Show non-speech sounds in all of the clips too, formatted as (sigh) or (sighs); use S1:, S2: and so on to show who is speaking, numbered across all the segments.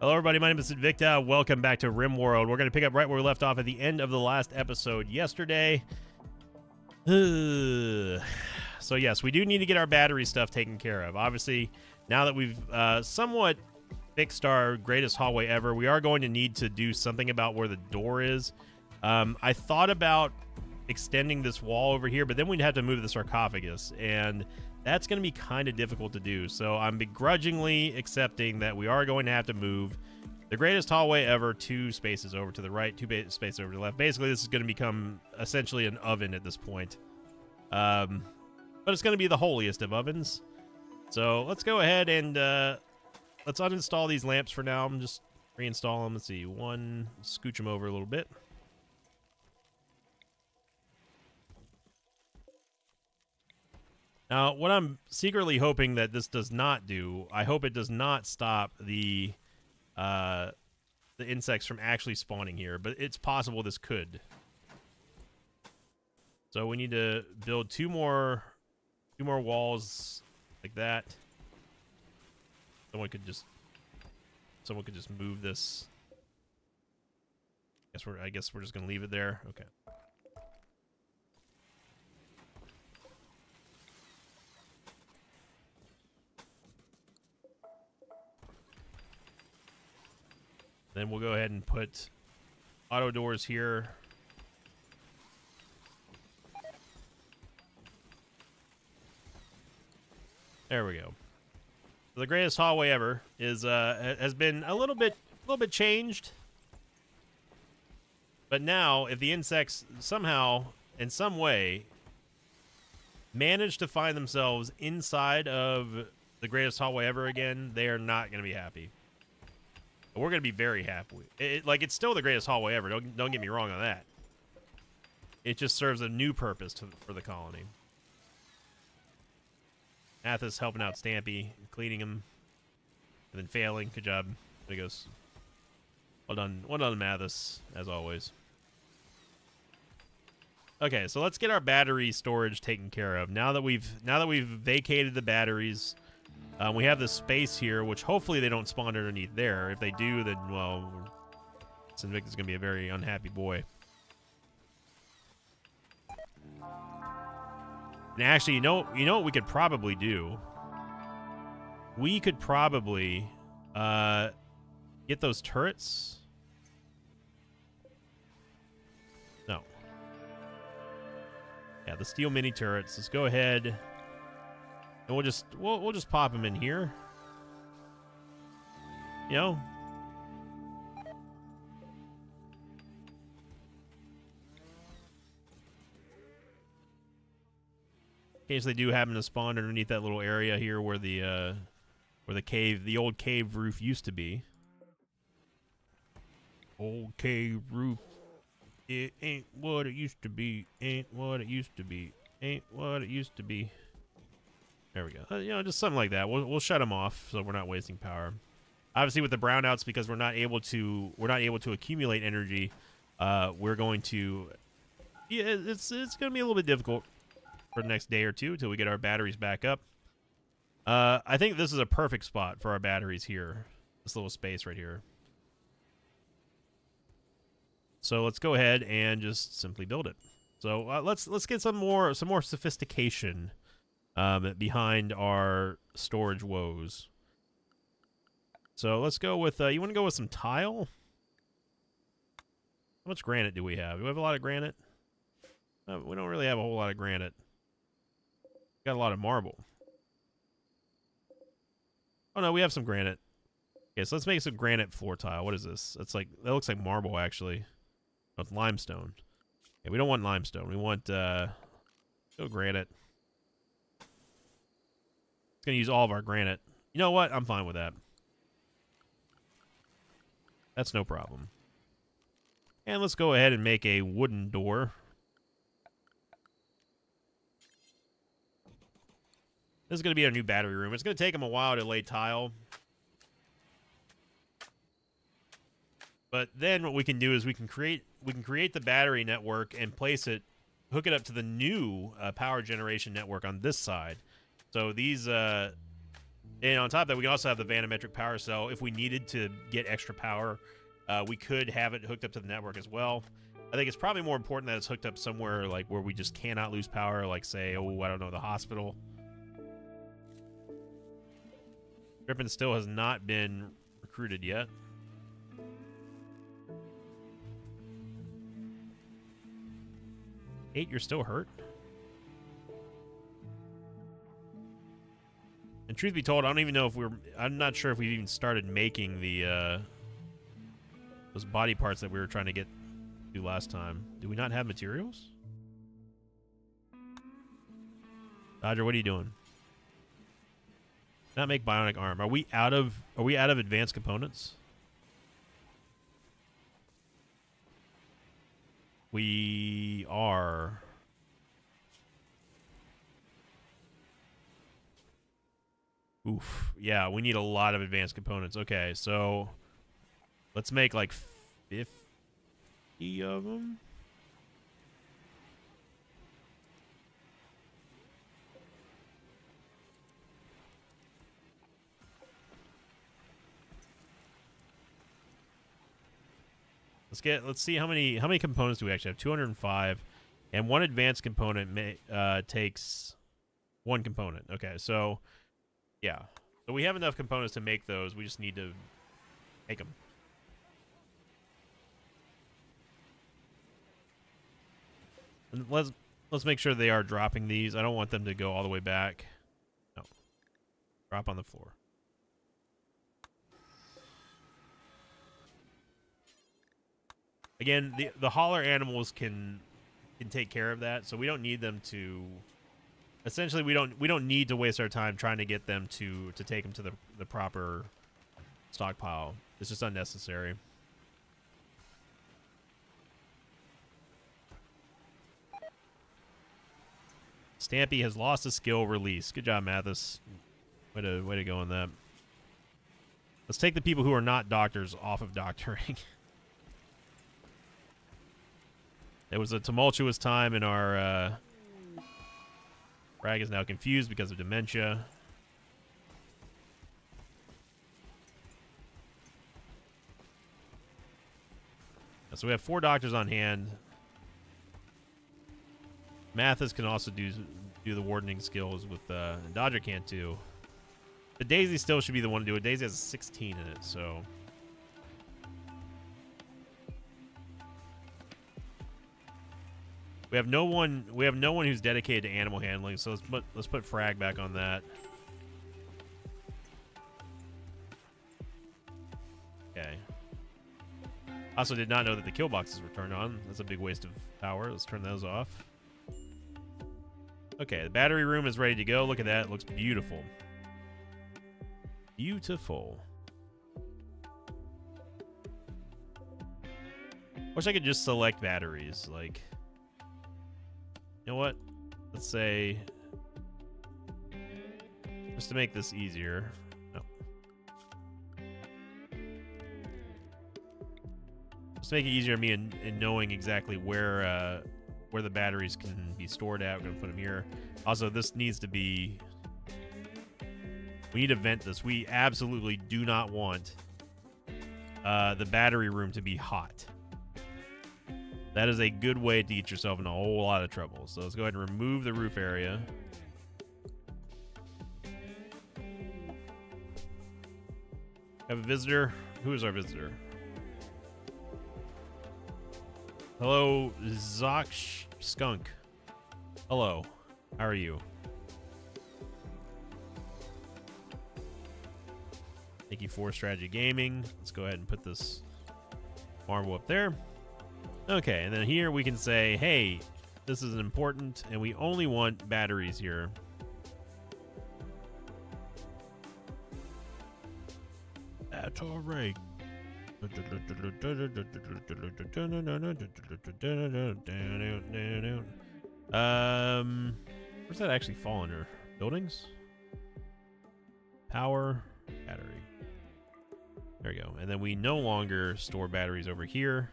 S1: Hello, everybody. My name is Sinvicta. Welcome back to RimWorld. We're going to pick up right where we left off at the end of the last episode yesterday. (sighs) so, yes, we do need to get our battery stuff taken care of. Obviously, now that we've uh, somewhat fixed our greatest hallway ever, we are going to need to do something about where the door is. Um, I thought about extending this wall over here, but then we'd have to move the sarcophagus, and that's going to be kind of difficult to do. So I'm begrudgingly accepting that we are going to have to move the greatest hallway ever two spaces over to the right, two spaces over to the left. Basically, this is going to become essentially an oven at this point. Um, but it's going to be the holiest of ovens. So let's go ahead and uh, let's uninstall these lamps for now. I'm just reinstall them. Let's see, one, scooch them over a little bit. Now, what I'm secretly hoping that this does not do, I hope it does not stop the uh, the insects from actually spawning here, but it's possible this could. So we need to build two more two more walls like that. Someone could just someone could just move this. I guess we're I guess we're just gonna leave it there. Okay. Then we'll go ahead and put auto doors here. There we go. The greatest hallway ever is uh, has been a little bit a little bit changed. But now, if the insects somehow, in some way, manage to find themselves inside of the greatest hallway ever again, they are not going to be happy. We're gonna be very happy. It, like it's still the greatest hallway ever. Don't don't get me wrong on that. It just serves a new purpose to, for the colony. Athos helping out Stampy, cleaning him, and then failing. Good job. There he goes. Well done. Well done, Mathis, as always. Okay, so let's get our battery storage taken care of. Now that we've now that we've vacated the batteries, um, we have this space here, which hopefully they don't spawn underneath there. If they do, then, well, Invictus is going to be a very unhappy boy. And actually, you know, you know what we could probably do? We could probably uh, get those turrets. No. Yeah, the steel mini turrets. Let's go ahead and we'll just we'll we'll just pop them in here. You know? In case they do happen to spawn underneath that little area here where the uh where the cave the old cave roof used to be. Old cave roof. It ain't what it used to be. Ain't what it used to be. Ain't what it used to be. There we go. Uh, you know, just something like that. We'll, we'll shut them off so we're not wasting power. Obviously, with the brownouts, because we're not able to we're not able to accumulate energy, uh, we're going to yeah, it's it's going to be a little bit difficult for the next day or two until we get our batteries back up. Uh, I think this is a perfect spot for our batteries here. This little space right here. So let's go ahead and just simply build it. So uh, let's let's get some more some more sophistication um, behind our storage woes. So let's go with, uh, you want to go with some tile? How much granite do we have? Do we have a lot of granite? Uh, we don't really have a whole lot of granite. Got a lot of marble. Oh no, we have some granite. Okay, so let's make some granite floor tile. What is this? That's like, that looks like marble actually. Oh, it's limestone. Yeah, we don't want limestone. We want, uh, go granite going to use all of our granite. You know what? I'm fine with that. That's no problem. And let's go ahead and make a wooden door. This is going to be our new battery room. It's going to take them a while to lay tile. But then what we can do is we can create we can create the battery network and place it, hook it up to the new uh, power generation network on this side. So these uh, And on top of that, we also have the vanometric power cell. If we needed to get extra power, uh, we could have it hooked up to the network as well. I think it's probably more important that it's hooked up somewhere like where we just cannot lose power, like say, oh, I don't know, the hospital. Griffin still has not been recruited yet. Eight, you're still hurt? And truth be told, I don't even know if we're... I'm not sure if we've even started making the, uh... Those body parts that we were trying to get to last time. Do we not have materials? Dodger, what are you doing? Not make bionic arm. Are we out of... Are we out of advanced components? We are... Oof. Yeah, we need a lot of advanced components. Okay, so let's make like 50 of them. Let's get let's see how many how many components do we actually have? 205 and one advanced component may, uh, takes one component. Okay, so yeah. So we have enough components to make those. We just need to make them. And let's let's make sure they are dropping these. I don't want them to go all the way back. No. Drop on the floor. Again, the the hauler animals can can take care of that, so we don't need them to essentially we don't we don't need to waste our time trying to get them to to take them to the the proper stockpile. It's just unnecessary. Stampy has lost a skill release. Good job, Mathis. Way to way to go on that. Let's take the people who are not doctors off of doctoring. (laughs) it was a tumultuous time in our uh, Rag is now confused because of dementia. So we have four doctors on hand. Mathis can also do do the wardening skills with uh, Dodger can't do. The Daisy still should be the one to do it. Daisy has a 16 in it, so We have no one. We have no one who's dedicated to animal handling. So let's put let's put Frag back on that. Okay. Also, did not know that the kill boxes were turned on. That's a big waste of power. Let's turn those off. Okay, the battery room is ready to go. Look at that. It looks beautiful. Beautiful. Wish I could just select batteries. Like, know what? Let's say, just to make this easier. No. Just to make it easier me in, in knowing exactly where uh, where the batteries can be stored at. We're gonna put them here. Also, this needs to be. We need to vent this. We absolutely do not want uh, the battery room to be hot. That is a good way to get yourself in a whole lot of trouble. So let's go ahead and remove the roof area. Have a visitor. Who is our visitor? Hello, Zox Skunk. Hello. How are you? Thank you for Strategy Gaming. Let's go ahead and put this marble up there. Okay, and then here we can say, hey, this is important, and we only want batteries here. That's all right. Um, where's that actually fall under? Buildings? Power, battery. There we go. And then we no longer store batteries over here.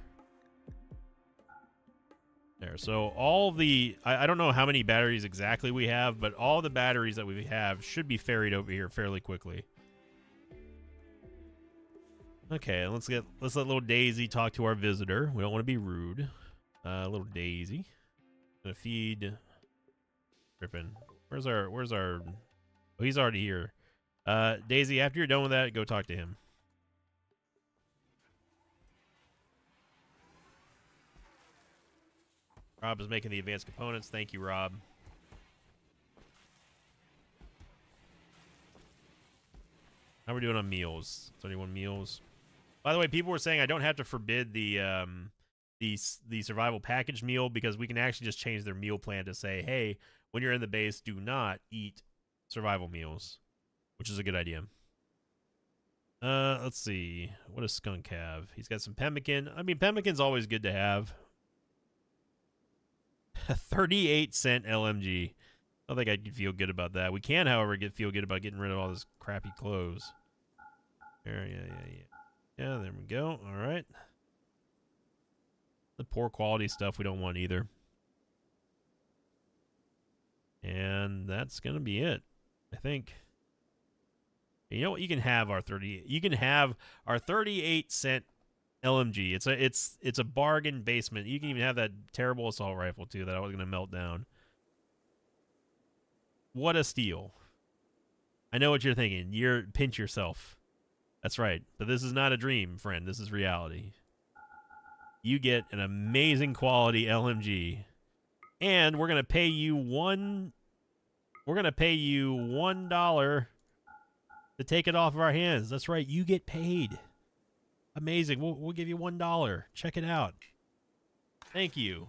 S1: There. So all the I, I don't know how many batteries exactly we have, but all the batteries that we have should be ferried over here fairly quickly. Okay, let's get let's let little Daisy talk to our visitor. We don't want to be rude. Uh, little Daisy, gonna feed. Tripping. Where's our Where's our? Oh, he's already here. Uh, Daisy, after you're done with that, go talk to him. Rob is making the advanced components. Thank you, Rob. How are we doing on meals? 31 meals. By the way, people were saying I don't have to forbid the um, the the survival package meal because we can actually just change their meal plan to say, hey, when you're in the base, do not eat survival meals, which is a good idea. Uh, let's see. What does Skunk have? He's got some pemmican. I mean, pemmican's always good to have. (laughs) 38 cent LMG. I don't think I would feel good about that. We can, however, get feel good about getting rid of all this crappy clothes. There, yeah, yeah, yeah. Yeah, there we go. All right. The poor quality stuff we don't want either. And that's going to be it, I think. You know what? You can have our 30 you can have our 38 cent LMG. It's a it's it's a bargain basement. You can even have that terrible assault rifle too that I was going to melt down. What a steal. I know what you're thinking. You're pinch yourself. That's right. But this is not a dream, friend. This is reality. You get an amazing quality LMG. And we're to pay you one we're going to pay you $1 to take it off of our hands. That's right. You get paid. Amazing. We'll, we'll give you $1. Check it out. Thank you.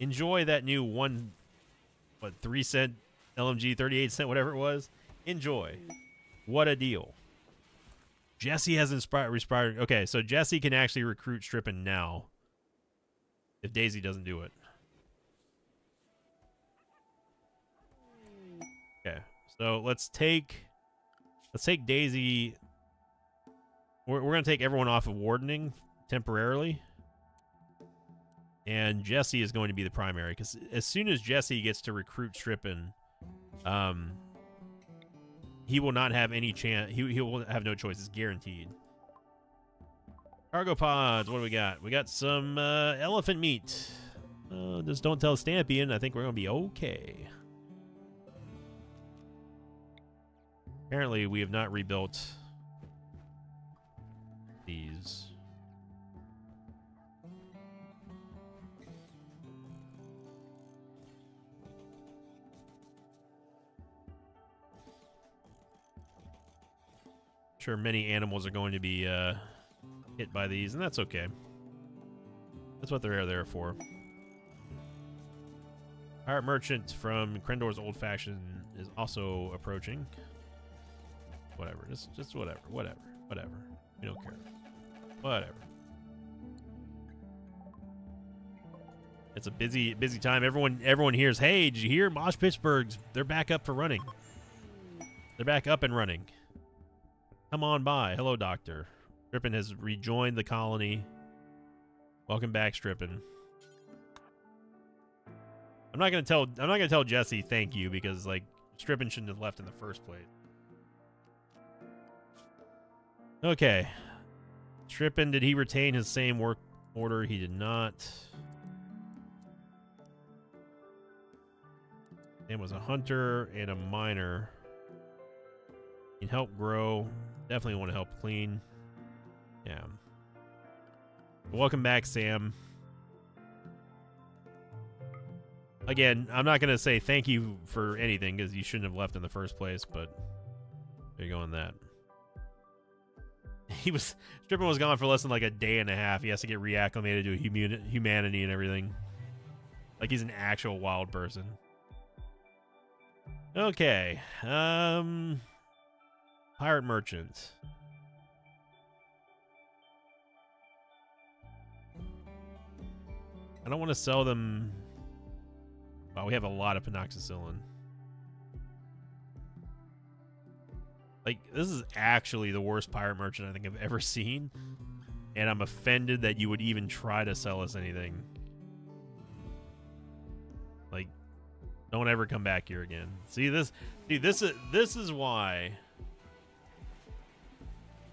S1: Enjoy that new one, what, three cent LMG, 38 cent, whatever it was. Enjoy. What a deal. Jesse has inspired, inspired. Okay, so Jesse can actually recruit Strippin now if Daisy doesn't do it. Okay, so let's take let's take Daisy we're, we're going to take everyone off of wardening temporarily. And Jesse is going to be the primary because as soon as Jesse gets to recruit Strippin, um, he will not have any chance. He, he will have no choice. It's guaranteed. Cargo pods. What do we got? We got some uh, elephant meat. Uh, just don't tell Stampion. I think we're going to be okay. Apparently, we have not rebuilt Sure, many animals are going to be uh, hit by these, and that's okay. That's what they're there for. Pirate Merchant from Crendor's Old Faction is also approaching. Whatever, just just whatever, whatever, whatever. We don't care. Whatever. It's a busy, busy time. Everyone, everyone hears, "Hey, did you hear? Mosh Pittsburgh's they're back up for running. They're back up and running. Come on by. Hello, Doctor. Strippin has rejoined the colony. Welcome back, Strippin. I'm not gonna tell. I'm not gonna tell Jesse thank you because like Strippin shouldn't have left in the first place. Okay. Strippin, did he retain his same work order? He did not. And was a hunter and a miner. Can help grow. Definitely want to help clean. Yeah. Welcome back, Sam. Again, I'm not going to say thank you for anything because you shouldn't have left in the first place, but there you go on that. (laughs) he was Strippin was gone for less than like a day and a half. He has to get reacclimated to humanity and everything. Like he's an actual wild person. Okay. Um Pirate Merchant. I don't want to sell them. Well, we have a lot of penoxycyline. Like, this is actually the worst pirate merchant I think I've ever (laughs) seen. And I'm offended that you would even try to sell us anything. Like, don't ever come back here again. See this? See this is this is why.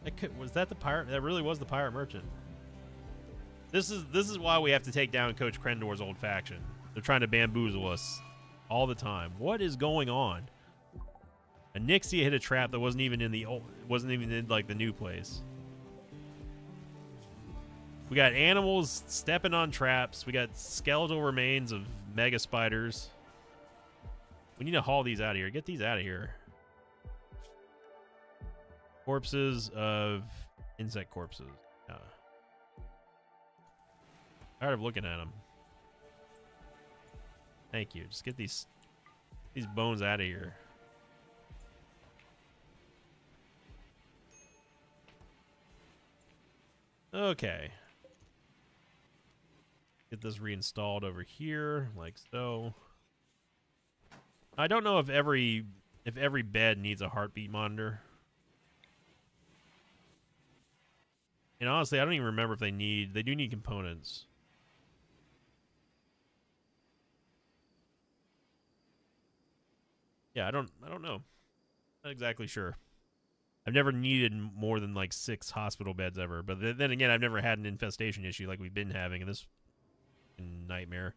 S1: That could, was that the pirate? That really was the pirate merchant. This is this is why we have to take down Coach Crendor's old faction. They're trying to bamboozle us all the time. What is going on? Onyxia hit a trap that wasn't even in the old, wasn't even in like the new place. We got animals stepping on traps. We got skeletal remains of mega spiders. We need to haul these out of here. Get these out of here. Corpses of insect corpses. Uh, tired of looking at them. Thank you. Just get these these bones out of here. Okay. Get this reinstalled over here, like so. I don't know if every if every bed needs a heartbeat monitor. And honestly, I don't even remember if they need they do need components. Yeah, I don't I don't know. Not exactly sure. I've never needed more than like six hospital beds ever, but th then again, I've never had an infestation issue like we've been having in this nightmare.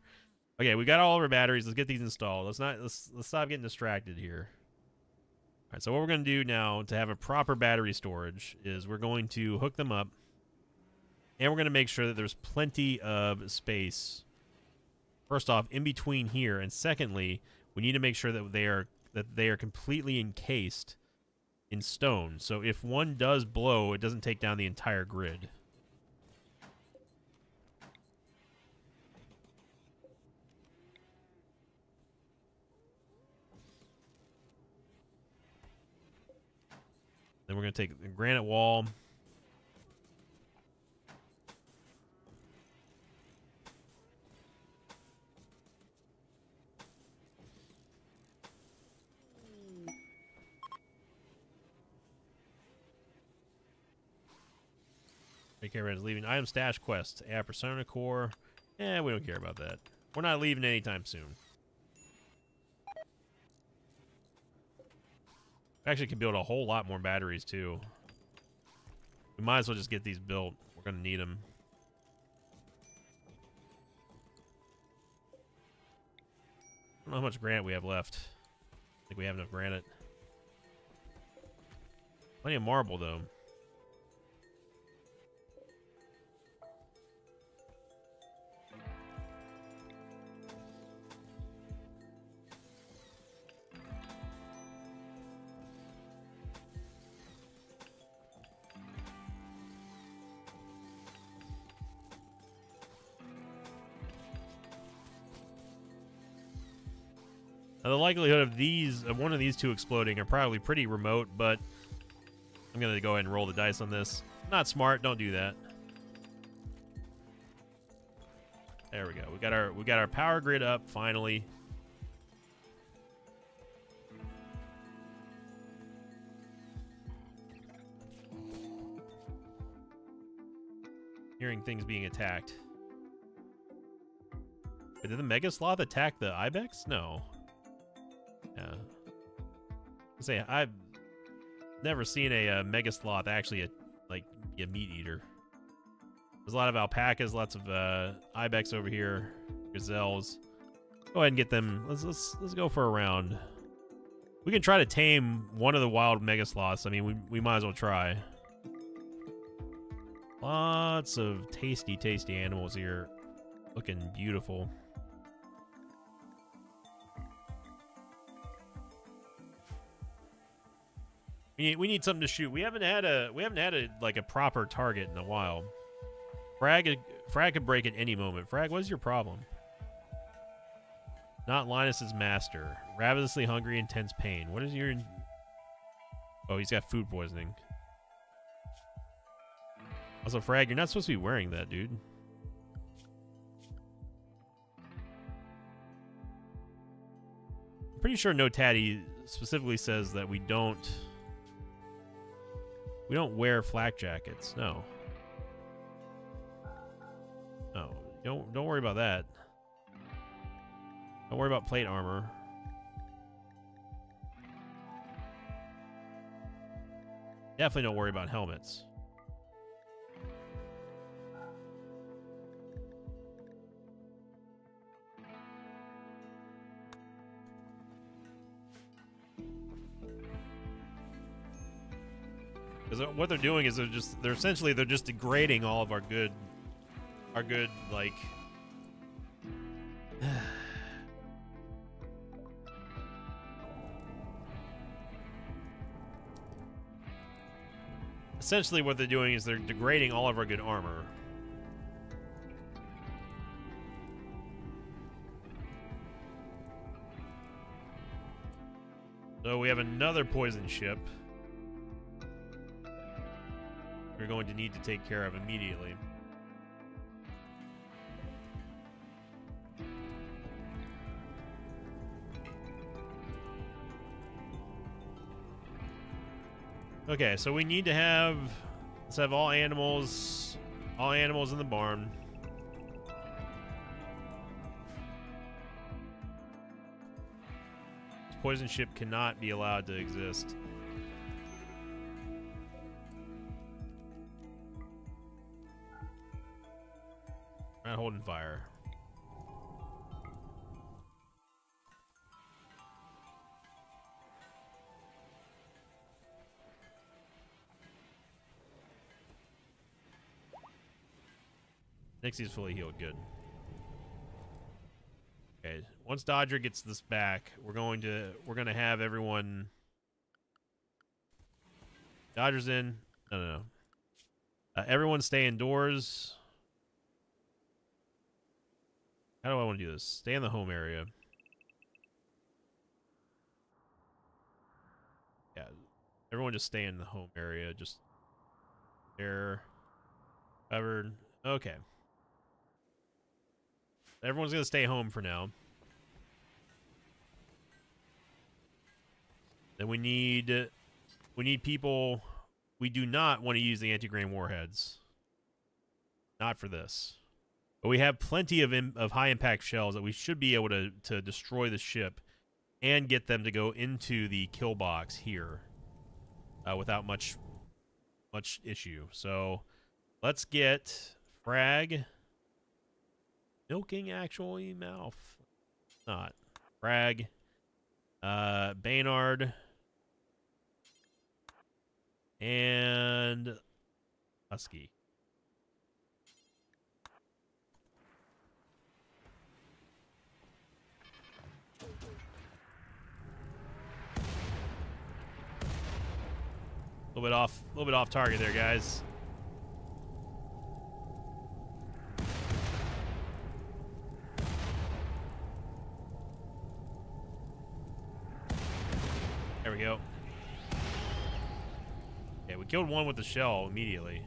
S1: Okay, we got all of our batteries. Let's get these installed. Let's not let's let's stop getting distracted here. All right, so what we're going to do now to have a proper battery storage is we're going to hook them up, and we're going to make sure that there's plenty of space. First off, in between here, and secondly, we need to make sure that they are that they are completely encased in stone. So if one does blow, it doesn't take down the entire grid. Then we're going to take the granite wall. AK Red is leaving. Item stash quest. AI Persona Core. Eh, we don't care about that. We're not leaving anytime soon. Actually, can build a whole lot more batteries, too. We might as well just get these built. We're going to need them. I don't know how much granite we have left. I think we have enough granite. Plenty of marble, though. Likelihood of these, of one of these two exploding, are probably pretty remote, but I'm gonna go ahead and roll the dice on this. Not smart. Don't do that. There we go. We got our we got our power grid up finally. Hearing things being attacked. Did the Mega Sloth attack the Ibex? No. Yeah. Say I've never seen a, a uh, mega sloth actually a, like be a meat eater. There's a lot of alpacas, lots of uh, ibex over here, gazelles. Go ahead and get them. Let's let's let's go for a round. We can try to tame one of the wild mega sloths. I mean, we we might as well try. Lots of tasty, tasty animals here, looking beautiful. We need, we need something to shoot. We haven't had a we haven't had a like a proper target in a while. Frag Frag could break at any moment. Frag, what is your problem? Not Linus's master. Ravenously hungry, intense pain. What is your? Oh, he's got food poisoning. Also, Frag, you're not supposed to be wearing that, dude. I'm pretty sure No Tatty specifically says that we don't we don't wear flak jackets, no. Oh, don't don't worry about that. Don't worry about plate armor. Definitely don't worry about helmets. Because what they're doing is they're just they're essentially they're just degrading all of our good our good like (sighs) essentially what they're doing is they're degrading all of our good armor. So we have another poison ship. We're going to need to take care of immediately. Okay, so we need to have let's have all animals all animals in the barn. This poison ship cannot be allowed to exist. Holding fire. Nixie's fully healed. Good. Okay. Once Dodger gets this back, we're going to we're to have everyone. Dodger's in. No, no, no. Uh, everyone stay indoors. How do I want to do this? Stay in the home area. Yeah. Everyone just stay in the home area. Just there. Covered. Okay. Everyone's going to stay home for now. Then we need we need people we do not want to use the anti-grain warheads. Not for this. But we have plenty of of high impact shells that we should be able to to destroy the ship and get them to go into the kill box here uh, without much much issue. So let's get frag. Milking actually mouth not. Frag. Uh Baynard. And Husky. A little bit off, a little bit off target there, guys. There we go. Okay, we killed one with the shell immediately.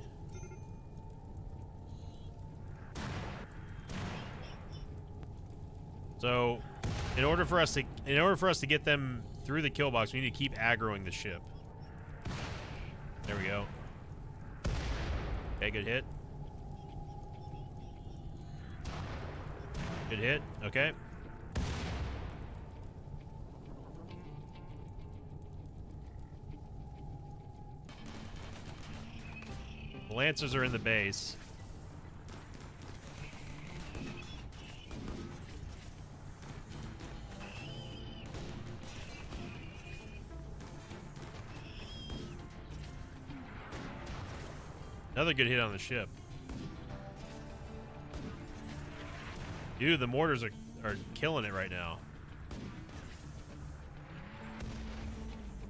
S1: So, in order for us to in order for us to get them through the kill box, we need to keep aggroing the ship. There we go. Okay, good hit. Good hit. Okay. Lancers are in the base. Another good hit on the ship. Dude, the mortars are, are killing it right now.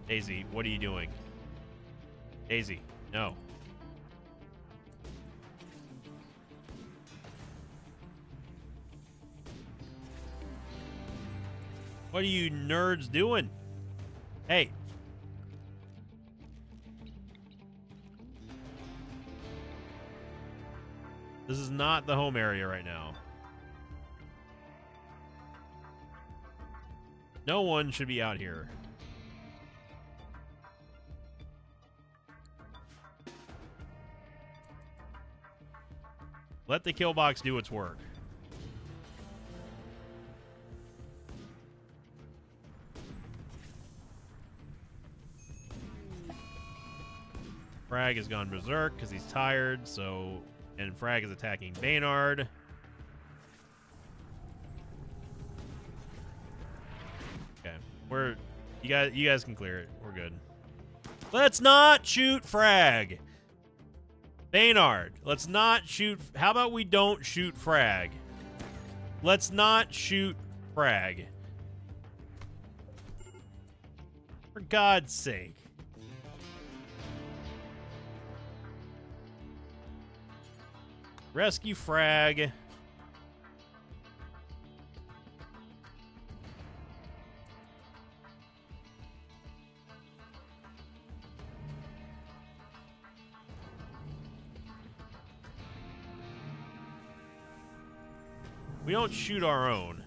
S1: Daisy, what are you doing? Daisy, no. What are you nerds doing? Hey, This is not the home area right now. No one should be out here. Let the kill box do its work. Frag has gone berserk because he's tired, so... And Frag is attacking Baynard. Okay. We're... You guys, you guys can clear it. We're good. Let's not shoot Frag! Baynard, let's not shoot... How about we don't shoot Frag? Let's not shoot Frag. For God's sake. Rescue Frag. We don't shoot our own.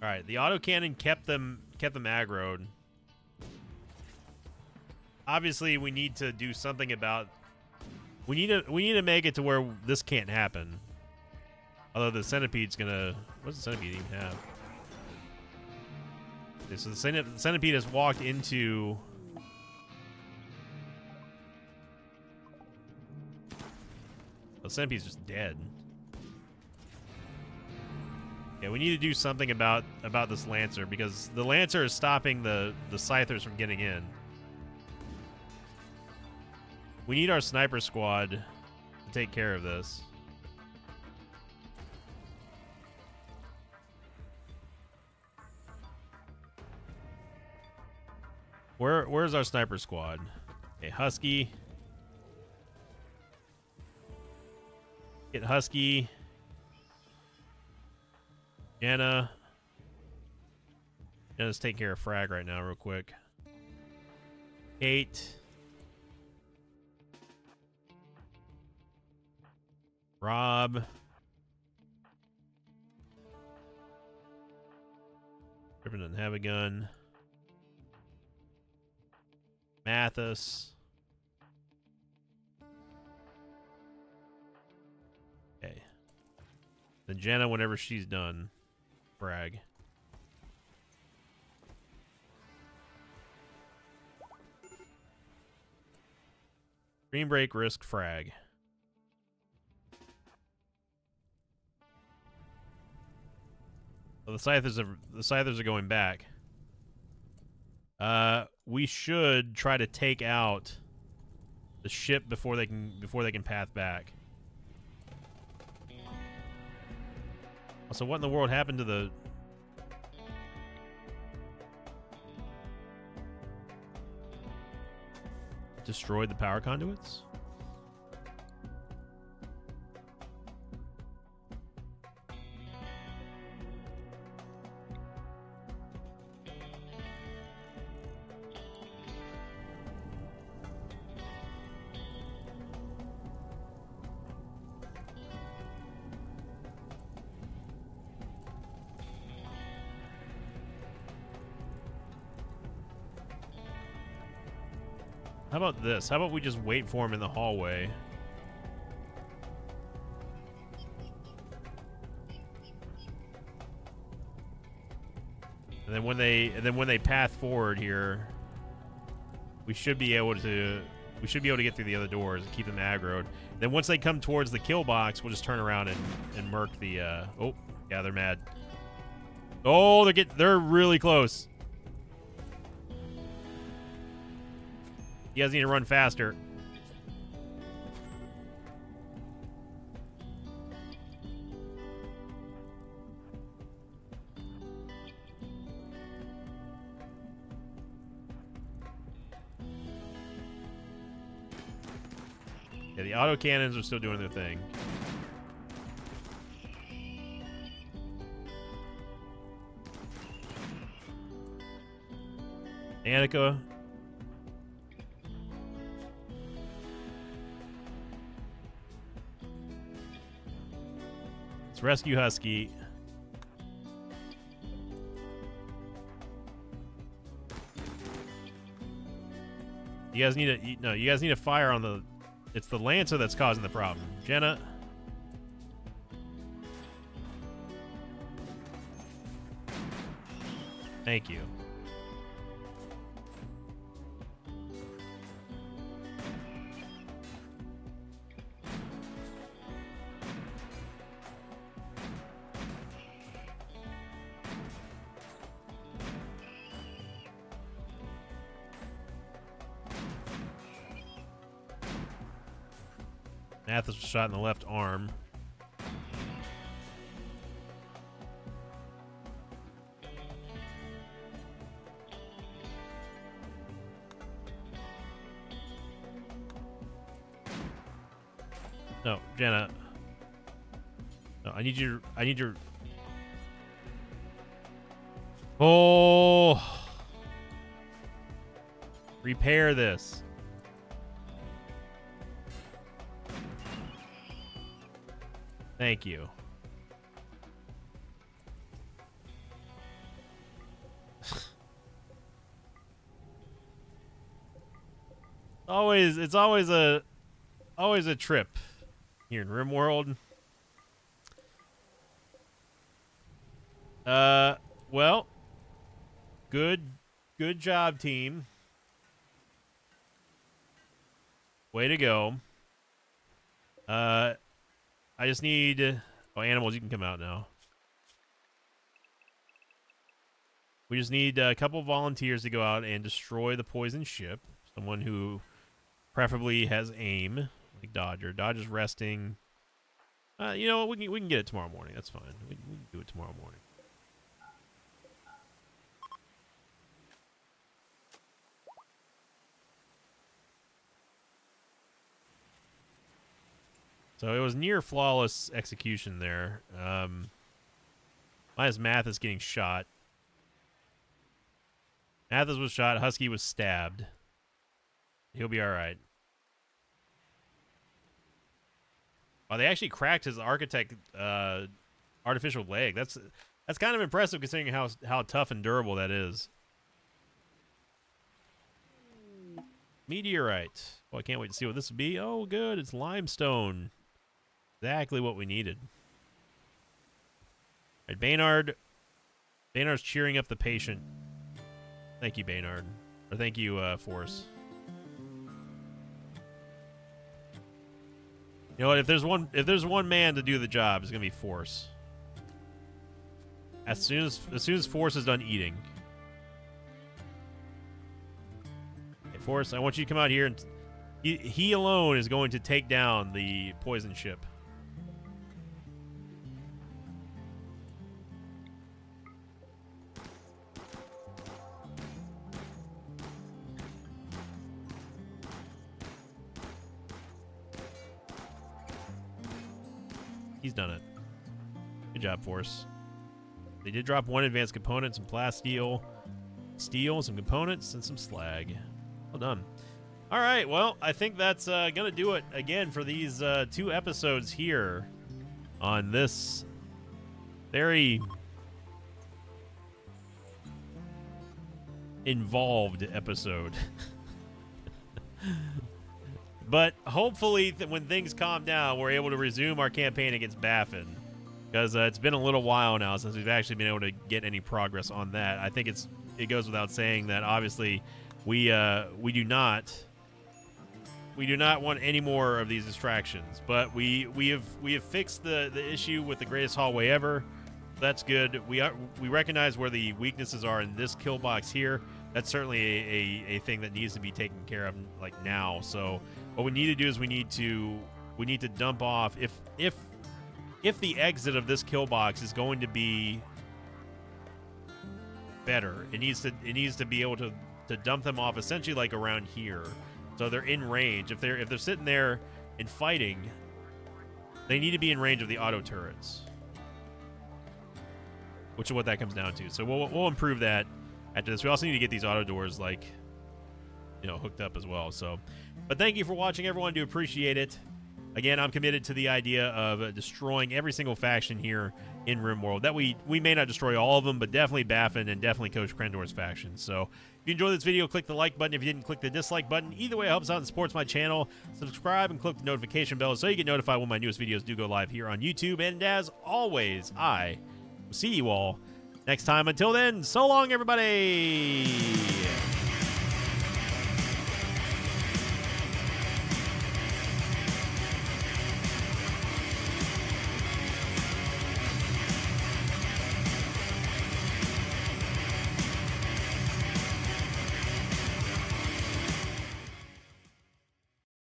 S1: All right, the autocannon kept them kept them aggroed. Obviously, we need to do something about. We need to we need to make it to where this can't happen. Although the centipede's gonna. What does the centipede even have? Okay, so the centipede has walked into. The centipede's just dead. Yeah, we need to do something about about this Lancer because the Lancer is stopping the the Scythers from getting in. We need our sniper squad to take care of this. Where where's our sniper squad? Okay, Husky. Get Husky. Jenna's taking care of Frag right now real quick. Kate. Rob. Griffin doesn't have a gun. Mathis. Okay. Then Jenna, whenever she's done. Brag. Green break, risk, frag. Well, the scythers are the scythers are going back. Uh, we should try to take out the ship before they can before they can path back. So what in the world happened to the... Destroyed the power conduits? This? How about we just wait for him in the hallway? And then when they and then when they path forward here, we should be able to we should be able to get through the other doors and keep them aggroed. Then once they come towards the kill box, we'll just turn around and and murk the uh oh, yeah, they're mad. Oh, they're get they're really close. You guys need to run faster. Yeah, the auto cannons are still doing their thing. Annika Let's rescue Husky. You guys need to no. You guys need to fire on the. It's the Lancer that's causing the problem. Jenna. Thank you. Shot in the left arm. No, Jenna. No, I need your. I need your. Oh. Repair this. Thank you. (sighs) always it's always a always a trip here in RimWorld. Uh well good good job team. Way to go. Uh I just need... Oh, animals, you can come out now. We just need a couple volunteers to go out and destroy the poison ship. Someone who preferably has aim, like Dodger. Dodger's resting. Uh, you know? We can, we can get it tomorrow morning. That's fine. We, we can do it tomorrow morning. So it was near flawless execution there. Um, minus Mathis getting shot. Mathis was shot. Husky was stabbed. He'll be all right. Oh, they actually cracked his archotech uh, artificial leg. That's that's kind of impressive considering how how tough and durable that is. Meteorite. Well, I can't wait to see what this would be. Oh, good. It's limestone. Exactly what we needed. All right, Baynard. Baynard's cheering up the patient. Thank you, Baynard. Or thank you, uh, Force. You know what? If there's one, if there's one man to do the job, it's gonna be Force. As soon as, as soon as Force is done eating. Hey, Force, I want you to come out here and he, he alone is going to take down the poison ship. He's done it. Good job, Force. They did drop one advanced component, some plasteel, steel, some components, and some slag. Well done. All right, well, I think that's uh, going to do it again for these uh, two episodes here on this very involved episode. (laughs) But hopefully, th when things calm down, we're able to resume our campaign against Baffin. Because uh, it's been a little while now since we've actually been able to get any progress on that. I think it's it goes without saying that obviously we uh, we do not we do not want any more of these distractions. But we we have we have fixed the the issue with the greatest hallway ever. That's good. We are we recognize where the weaknesses are in this kill box here. That's certainly a, a, a thing that needs to be taken care of like now. So what we need to do is we need to we need to dump off if if if the exit of this kill box is going to be better, it needs to it needs to be able to to dump them off essentially like around here. So they're in range. If they're if they're sitting there and fighting, they need to be in range of the auto turrets. Which is what that comes down to. So we'll we'll improve that after this. We also need to get these auto doors like you know hooked up as well. So but thank you for watching, everyone. Do appreciate it. Again, I'm committed to the idea of destroying every single faction here in RimWorld. That we we may not destroy all of them, but definitely Baffin and definitely Coach Crendor's faction. So if you enjoyed this video, click the like button. If you didn't, click the dislike button. Either way, it helps out and supports my channel. Subscribe and click the notification bell so you get notified when my newest videos do go live here on YouTube. And as always, I will see you all next time. Until then, so long, everybody.